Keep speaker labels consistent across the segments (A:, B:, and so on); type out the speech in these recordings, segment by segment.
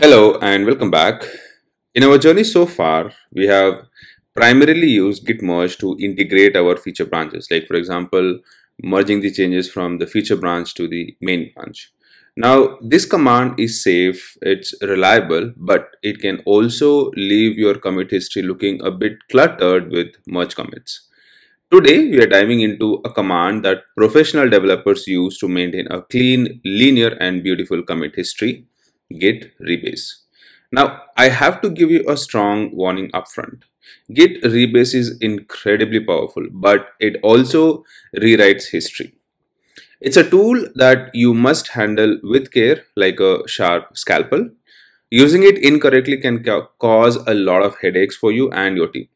A: Hello and welcome back. In our journey so far, we have primarily used git merge to integrate our feature branches. Like for example, merging the changes from the feature branch to the main branch. Now this command is safe, it's reliable, but it can also leave your commit history looking a bit cluttered with merge commits. Today we are diving into a command that professional developers use to maintain a clean, linear and beautiful commit history git rebase. Now, I have to give you a strong warning upfront. Git rebase is incredibly powerful, but it also rewrites history. It's a tool that you must handle with care, like a sharp scalpel. Using it incorrectly can ca cause a lot of headaches for you and your team.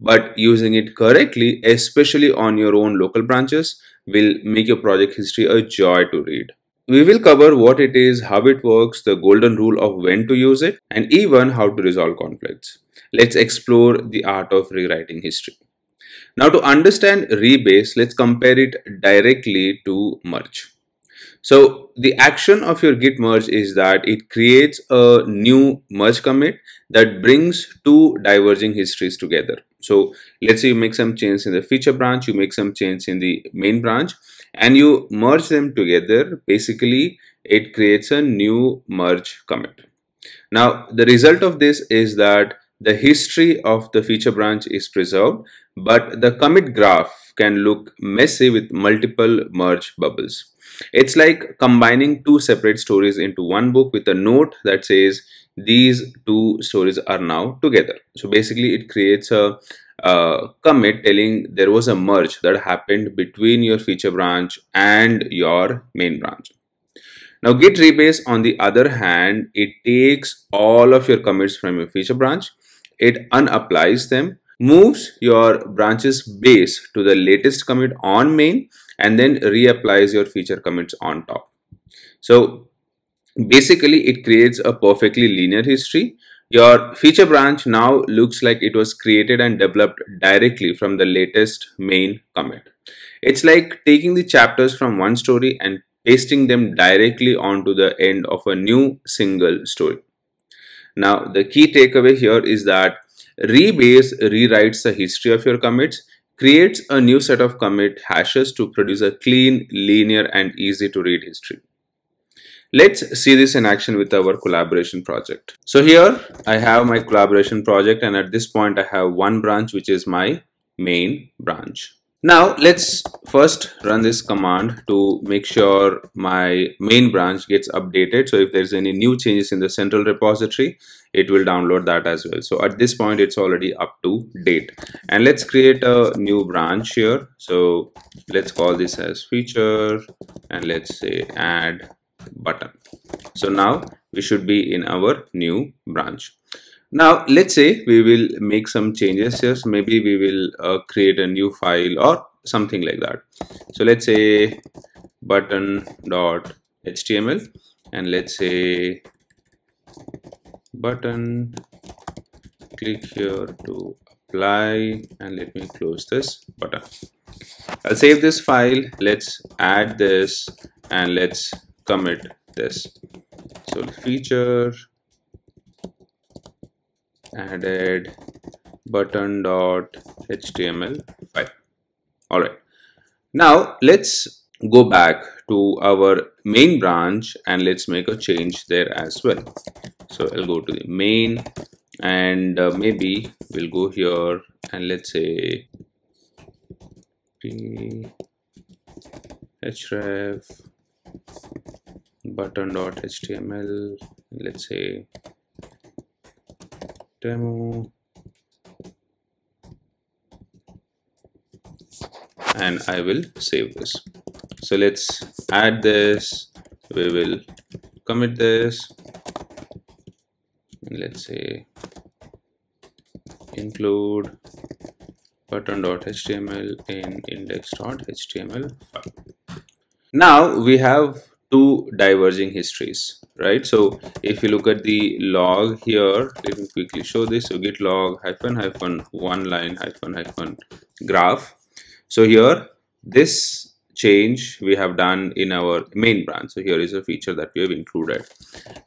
A: But using it correctly, especially on your own local branches, will make your project history a joy to read. We will cover what it is, how it works, the golden rule of when to use it, and even how to resolve conflicts. Let's explore the art of rewriting history. Now to understand rebase, let's compare it directly to merge. So the action of your git merge is that it creates a new merge commit that brings two diverging histories together. So let's say you make some change in the feature branch, you make some change in the main branch, and you merge them together basically it creates a new merge commit. Now the result of this is that the history of the feature branch is preserved but the commit graph can look messy with multiple merge bubbles. It's like combining two separate stories into one book with a note that says these two stories are now together. So basically it creates a uh, commit telling there was a merge that happened between your feature branch and your main branch. Now git rebase on the other hand, it takes all of your commits from your feature branch, it unapplies them, moves your branch's base to the latest commit on main and then reapplies your feature commits on top. So basically it creates a perfectly linear history your feature branch now looks like it was created and developed directly from the latest main commit. It's like taking the chapters from one story and pasting them directly onto the end of a new single story. Now, the key takeaway here is that Rebase rewrites the history of your commits, creates a new set of commit hashes to produce a clean, linear, and easy to read history. Let's see this in action with our collaboration project. So here I have my collaboration project and at this point I have one branch which is my main branch. Now let's first run this command to make sure my main branch gets updated. So if there's any new changes in the central repository, it will download that as well. So at this point, it's already up to date. And let's create a new branch here. So let's call this as feature and let's say add button. So now we should be in our new branch. Now let's say we will make some changes here. So maybe we will uh, create a new file or something like that. So let's say button dot html and let's say button click here to apply and let me close this button. I'll save this file. Let's add this and let's commit this. So feature added button dot html file. All right. Now let's go back to our main branch and let's make a change there as well. So i'll go to the main and uh, maybe we'll go here and let's say href button.html let's say demo. And I will save this. So let's add this. We will commit this. Let's say include button.html in index.html file now we have two diverging histories right? So if you look at the log here let me quickly show this. So git log hyphen hyphen one line hyphen hyphen graph. So here this change we have done in our main branch. So here is a feature that we have included.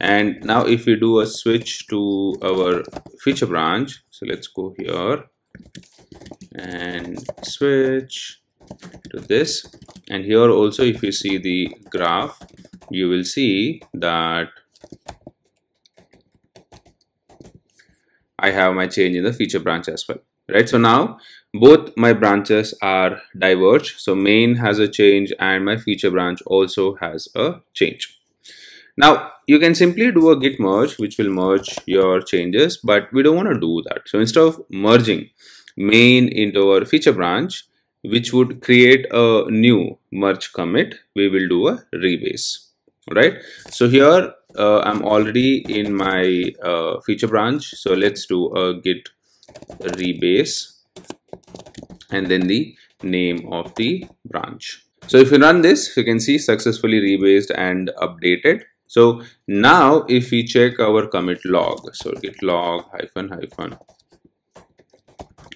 A: And now if we do a switch to our feature branch so let's go here and switch to this. And here also if you see the graph you will see that I have my change in the feature branch as well right? So now both my branches are diverged. So main has a change and my feature branch also has a change. Now you can simply do a git merge which will merge your changes but we don't want to do that. So instead of merging main into our feature branch which would create a new merge commit we will do a rebase right? So here uh, i'm already in my uh, feature branch. So let's do a git rebase and then the name of the branch. So if you run this you can see successfully rebased and updated. So now if we check our commit log so git log hyphen hyphen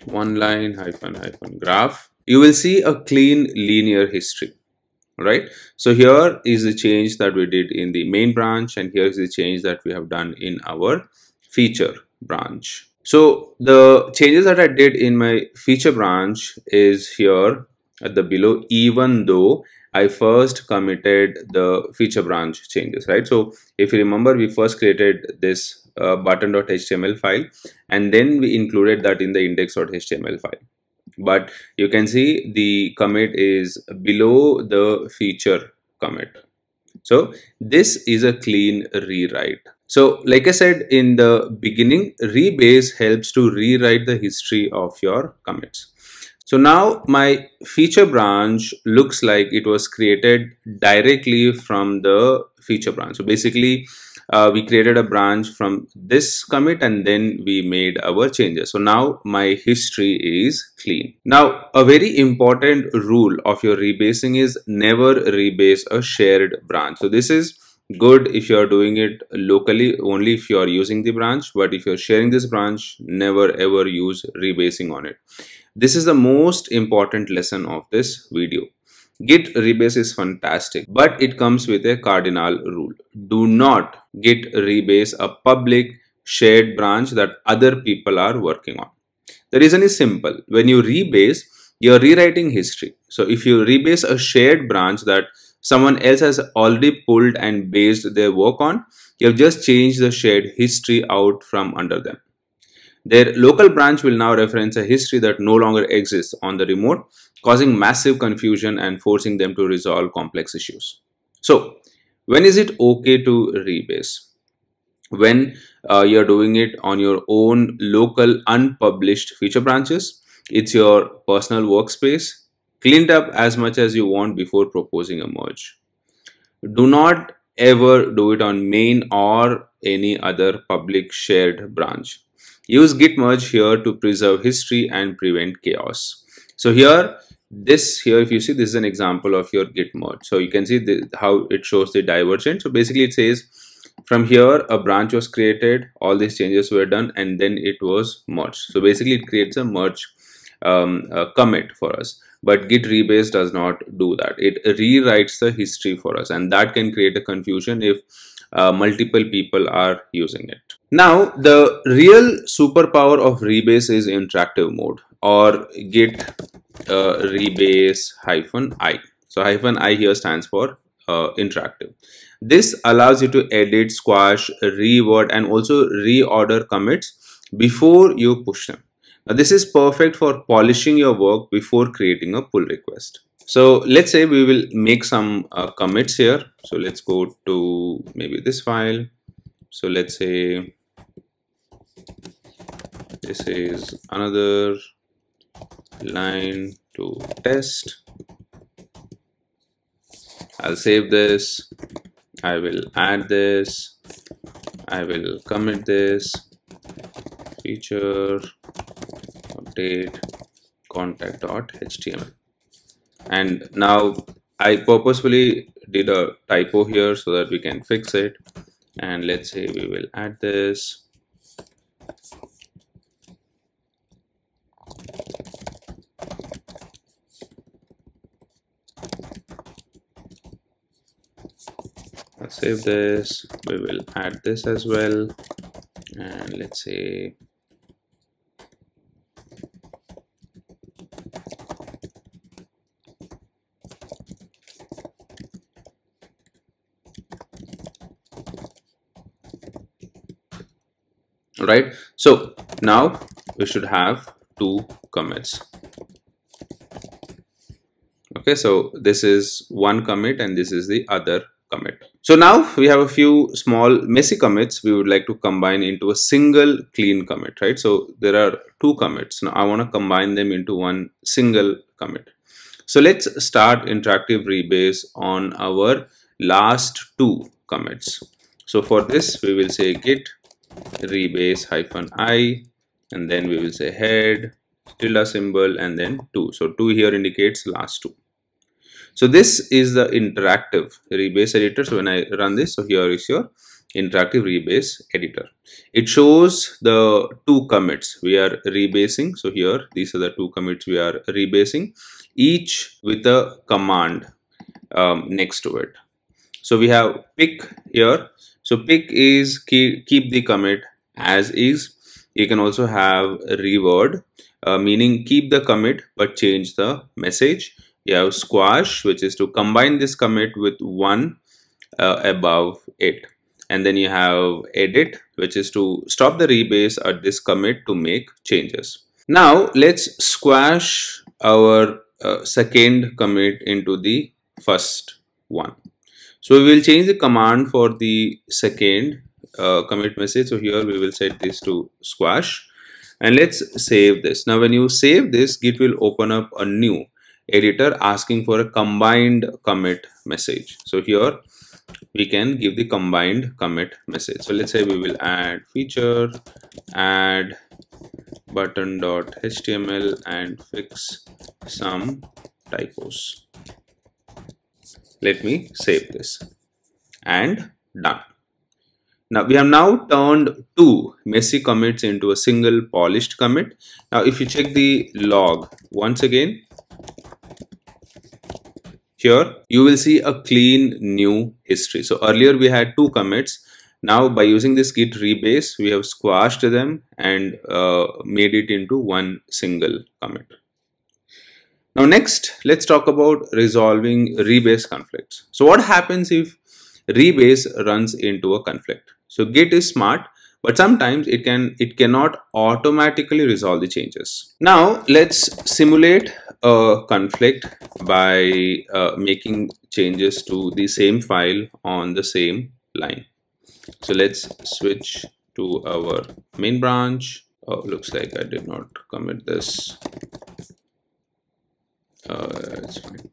A: one line hyphen hyphen graph you will see a clean linear history right? So here is the change that we did in the main branch and here is the change that we have done in our feature branch. So the changes that i did in my feature branch is here at the below even though i first committed the feature branch changes right? So if you remember we first created this uh, button.html file and then we included that in the index.html file but you can see the commit is below the feature commit. So this is a clean rewrite. So like i said in the beginning rebase helps to rewrite the history of your commits. So now my feature branch looks like it was created directly from the feature branch. So basically uh, we created a branch from this commit and then we made our changes. So now my history is clean. Now a very important rule of your rebasing is never rebase a shared branch. So this is good if you are doing it locally only if you are using the branch but if you're sharing this branch never ever use rebasing on it this is the most important lesson of this video Git rebase is fantastic, but it comes with a cardinal rule. Do not git rebase a public shared branch that other people are working on. The reason is simple. When you rebase, you're rewriting history. So if you rebase a shared branch that someone else has already pulled and based their work on, you have just changed the shared history out from under them. Their local branch will now reference a history that no longer exists on the remote, causing massive confusion and forcing them to resolve complex issues. So, when is it okay to rebase? When uh, you're doing it on your own local unpublished feature branches, it's your personal workspace, cleaned up as much as you want before proposing a merge. Do not ever do it on main or any other public shared branch Use git merge here to preserve history and prevent chaos. So here, this here, if you see, this is an example of your git merge. So you can see the, how it shows the divergent. So basically it says from here, a branch was created, all these changes were done, and then it was merged. So basically it creates a merge um, commit for us but git rebase does not do that it rewrites the history for us and that can create a confusion if uh, multiple people are using it. Now, the real superpower of rebase is interactive mode or git uh, rebase hyphen i. So hyphen i here stands for uh, interactive. This allows you to edit, squash, reword and also reorder commits before you push them. Now this is perfect for polishing your work before creating a pull request. So let's say we will make some uh, commits here. So let's go to maybe this file. So let's say this is another line to test. I'll save this. I will add this. I will commit this feature update contact.html and now I purposefully did a typo here so that we can fix it and let's say we will add this. Save this. We will add this as well. And let's say right? So now we should have two commits. Okay so this is one commit and this is the other commit. So now we have a few small messy commits we would like to combine into a single clean commit right? So there are two commits. Now i want to combine them into one single commit. So let's start interactive rebase on our last two commits. So for this we will say git rebase hyphen i and then we will say head tilde symbol and then 2 so 2 here indicates last two. So this is the interactive rebase editor. So when i run this so here is your interactive rebase editor. It shows the two commits we are rebasing. So here these are the two commits we are rebasing each with a command um, next to it. So we have pick here so pick is keep, keep the commit as is. You can also have reword, uh, meaning keep the commit but change the message. You have squash, which is to combine this commit with one uh, above it. And then you have edit, which is to stop the rebase at this commit to make changes. Now let's squash our uh, second commit into the first one. So we will change the command for the second uh, commit message. So here we will set this to squash and let's save this. Now when you save this, Git will open up a new editor asking for a combined commit message. So here we can give the combined commit message. So let's say we will add feature, add button.html and fix some typos let me save this. And done. Now we have now turned two messy commits into a single polished commit. Now if you check the log once again here you will see a clean new history. So earlier we had two commits. Now by using this git rebase we have squashed them and uh, made it into one single commit now next, let's talk about resolving rebase conflicts. So what happens if rebase runs into a conflict? So Git is smart, but sometimes it can it cannot automatically resolve the changes. Now let's simulate a conflict by uh, making changes to the same file on the same line. So let's switch to our main branch. Oh, looks like I did not commit this uh, it's fine.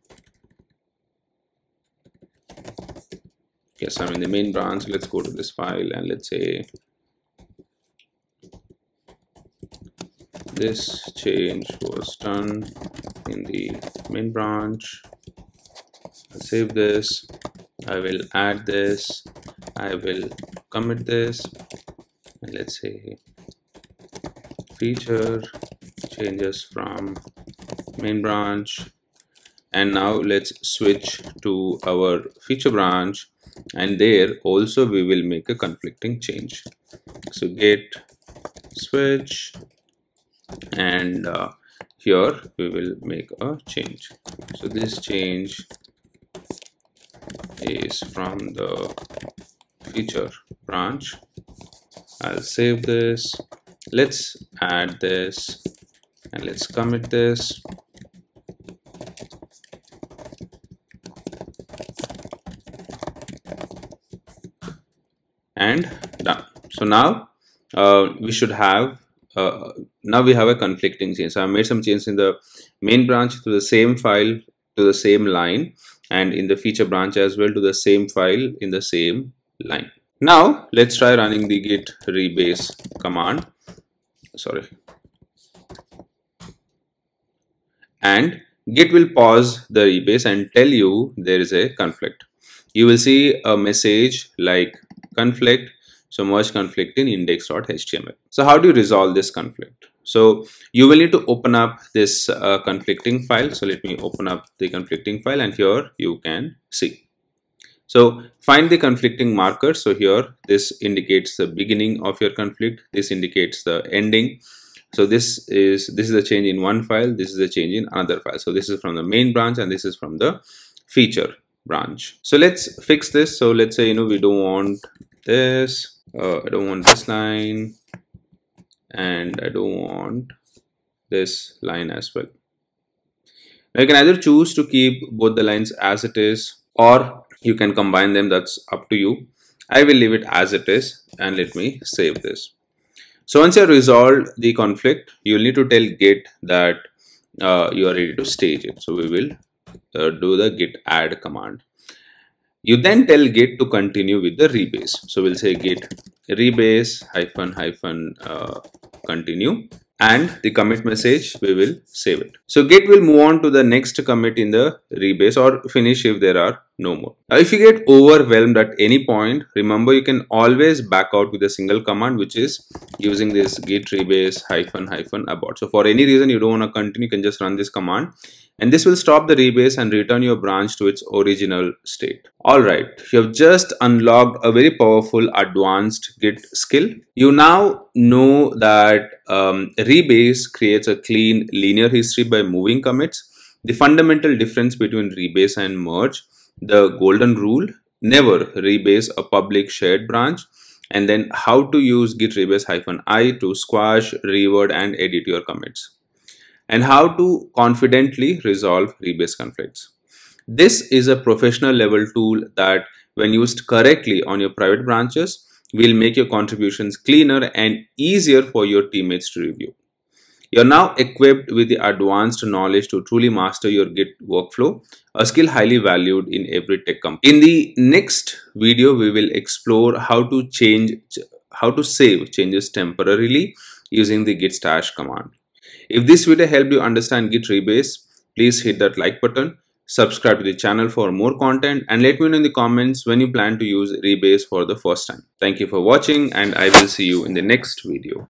A: Yes, I'm in the main branch. Let's go to this file and let's say this change was done in the main branch. I'll save this. I will add this. I will commit this. And let's say feature changes from main branch. And now let's switch to our feature branch. And there also we will make a conflicting change. So git switch. And uh, here we will make a change. So this change is from the feature branch. I'll save this. Let's add this. And let's commit this and done. So now uh, we should have uh, now we have a conflicting change so I made some changes in the main branch to the same file to the same line and in the feature branch as well to the same file in the same line. Now let's try running the git rebase command. Sorry. And git will pause the rebase and tell you there is a conflict. You will see a message like conflict so merge conflict in index.html so how do you resolve this conflict so you will need to open up this uh, conflicting file so let me open up the conflicting file and here you can see So find the conflicting marker. So here this indicates the beginning of your conflict. This indicates the ending. So this is this is a change in one file. This is a change in another file. So this is from the main branch and this is from the feature branch. So let's fix this. So let's say you know we don't want this. Uh, I don't want this line and I don't want this line as well. Now you can either choose to keep both the lines as it is or you can combine them that's up to you. I will leave it as it is and let me save this. So once you resolved the conflict, you will need to tell git that uh, you are ready to stage it. So we will uh, do the git add command. You then tell git to continue with the rebase. So we'll say git rebase hyphen hyphen uh, continue and the commit message we will save it so git will move on to the next commit in the rebase or finish if there are no more now if you get overwhelmed at any point remember you can always back out with a single command which is using this git rebase hyphen hyphen abort so for any reason you don't want to continue you can just run this command and this will stop the rebase and return your branch to its original state. Alright, you have just unlocked a very powerful advanced Git skill. You now know that um, rebase creates a clean linear history by moving commits. The fundamental difference between rebase and merge, the golden rule, never rebase a public shared branch and then how to use git rebase hyphen i to squash, reword and edit your commits and how to confidently resolve rebase conflicts. This is a professional level tool that when used correctly on your private branches will make your contributions cleaner and easier for your teammates to review. You're now equipped with the advanced knowledge to truly master your Git workflow, a skill highly valued in every tech company. In the next video, we will explore how to change, how to save changes temporarily using the git stash command. If this video helped you understand Git Rebase, please hit that like button, subscribe to the channel for more content and let me know in the comments when you plan to use Rebase for the first time. Thank you for watching and I will see you in the next video.